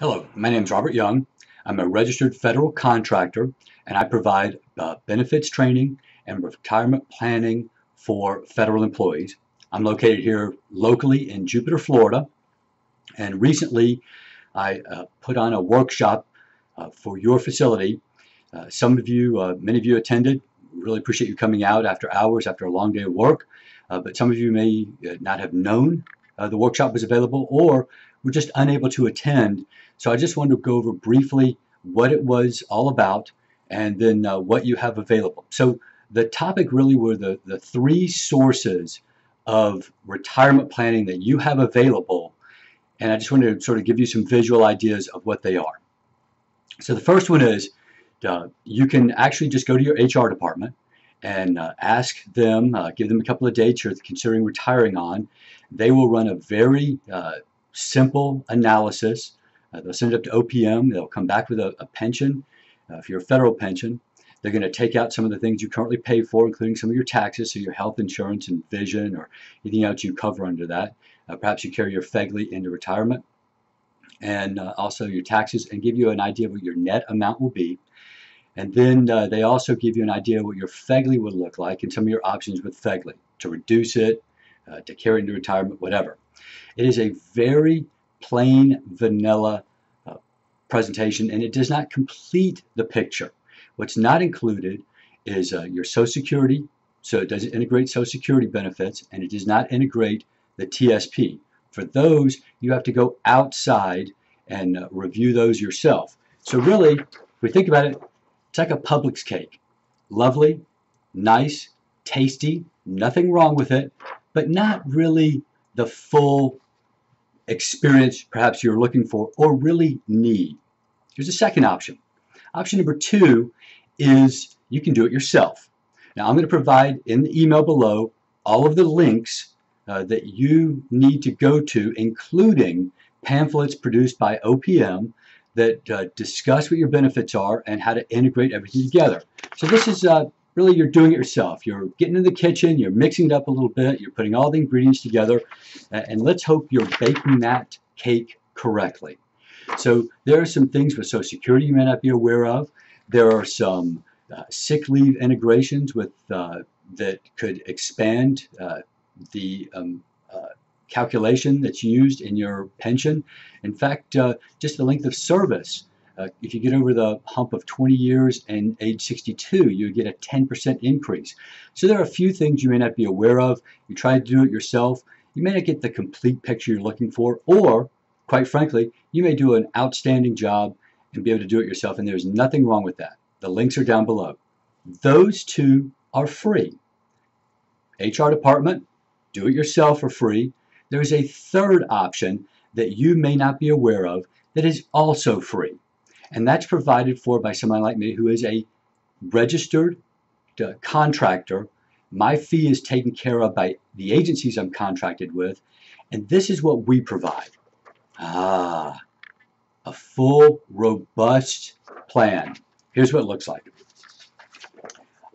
Hello, my name is Robert Young. I'm a registered federal contractor and I provide uh, benefits training and retirement planning for federal employees. I'm located here locally in Jupiter, Florida and recently I uh, put on a workshop uh, for your facility. Uh, some of you, uh, many of you attended. Really appreciate you coming out after hours, after a long day of work. Uh, but some of you may not have known the workshop was available or were just unable to attend so I just wanted to go over briefly what it was all about and then uh, what you have available. So the topic really were the, the three sources of retirement planning that you have available and I just wanted to sort of give you some visual ideas of what they are. So the first one is uh, you can actually just go to your HR department and uh, ask them, uh, give them a couple of dates you're considering retiring on. They will run a very uh, simple analysis uh, they'll send it up to OPM. They'll come back with a, a pension. Uh, if you're a federal pension, they're going to take out some of the things you currently pay for, including some of your taxes, so your health insurance and vision or anything else you cover under that. Uh, perhaps you carry your FEGLI into retirement and uh, also your taxes and give you an idea of what your net amount will be. And then uh, they also give you an idea of what your FEGLI would look like and some of your options with FEGLI to reduce it, uh, to carry into retirement, whatever. It is a very plain vanilla uh, presentation and it does not complete the picture. What's not included is uh, your Social Security, so it doesn't integrate Social Security benefits and it does not integrate the TSP. For those, you have to go outside and uh, review those yourself. So really, if we think about it, it's like a Publix cake. Lovely, nice, tasty, nothing wrong with it, but not really the full experience perhaps you're looking for or really need. Here's a second option. Option number two is you can do it yourself. Now I'm going to provide in the email below all of the links uh, that you need to go to including pamphlets produced by OPM that uh, discuss what your benefits are and how to integrate everything together. So this is uh, really you're doing it yourself. You're getting in the kitchen, you're mixing it up a little bit, you're putting all the ingredients together, and let's hope you're baking that cake correctly. So there are some things with Social Security you may not be aware of. There are some uh, sick leave integrations with uh, that could expand uh, the um, uh, calculation that's used in your pension. In fact, uh, just the length of service uh, if you get over the hump of 20 years and age 62, you get a 10% increase. So there are a few things you may not be aware of. You try to do it yourself. You may not get the complete picture you're looking for, or, quite frankly, you may do an outstanding job and be able to do it yourself, and there's nothing wrong with that. The links are down below. Those two are free. HR department, do it yourself for free. There's a third option that you may not be aware of that is also free. And that's provided for by somebody like me who is a registered uh, contractor. My fee is taken care of by the agencies I'm contracted with. And this is what we provide. Ah, a full, robust plan. Here's what it looks like.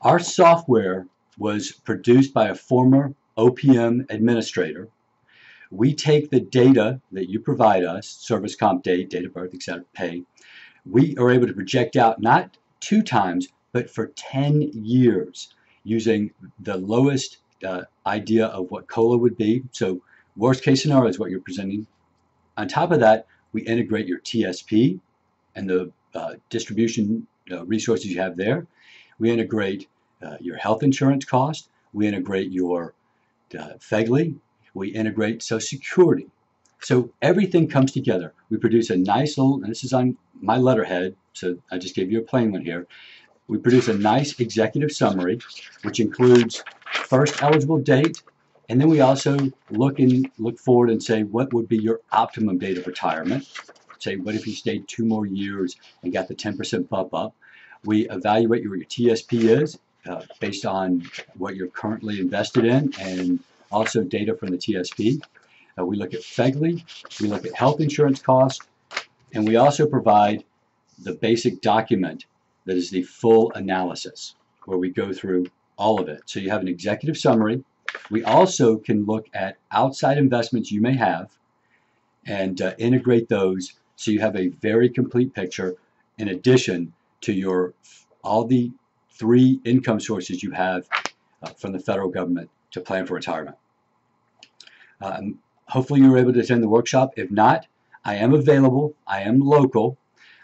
Our software was produced by a former OPM administrator. We take the data that you provide us, service comp date, date of birth, etc., pay, we are able to project out not two times, but for 10 years using the lowest uh, idea of what COLA would be. So worst case scenario is what you're presenting. On top of that, we integrate your TSP and the uh, distribution uh, resources you have there. We integrate uh, your health insurance cost. We integrate your uh, FEGLI. We integrate Social Security. So everything comes together. We produce a nice little, and this is on my letterhead, so I just gave you a plain one here. We produce a nice executive summary, which includes first eligible date, and then we also look and look forward and say what would be your optimum date of retirement. Say what if you stayed two more years and got the 10% bump up. We evaluate what your TSP is uh, based on what you're currently invested in and also data from the TSP. Uh, we look at FEGLI, we look at health insurance costs, and we also provide the basic document that is the full analysis, where we go through all of it. So you have an executive summary. We also can look at outside investments you may have and uh, integrate those so you have a very complete picture in addition to your all the three income sources you have uh, from the federal government to plan for retirement. Um, hopefully you were able to attend the workshop. If not, I am available. I am local.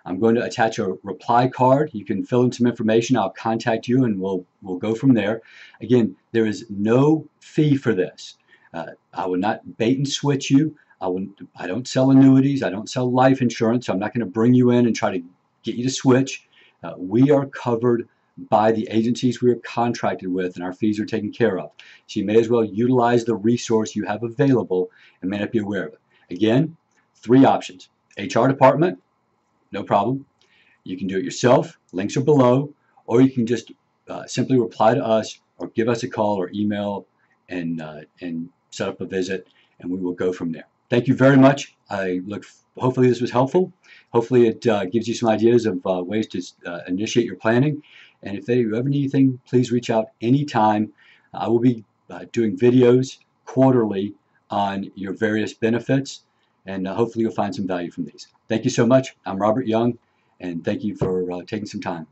I'm going to attach a reply card. You can fill in some information. I'll contact you and we'll, we'll go from there. Again, there is no fee for this. Uh, I will not bait and switch you. I, will, I don't sell annuities. I don't sell life insurance. So I'm not going to bring you in and try to get you to switch. Uh, we are covered by the agencies we are contracted with and our fees are taken care of. So you may as well utilize the resource you have available and may not be aware of it. Again, three options. HR department, no problem. You can do it yourself, links are below, or you can just uh, simply reply to us or give us a call or email and, uh, and set up a visit and we will go from there. Thank you very much. I look, hopefully this was helpful. Hopefully it uh, gives you some ideas of uh, ways to uh, initiate your planning. And if you ever need anything, please reach out anytime. I will be uh, doing videos quarterly on your various benefits and uh, hopefully you'll find some value from these. Thank you so much. I'm Robert Young and thank you for uh, taking some time.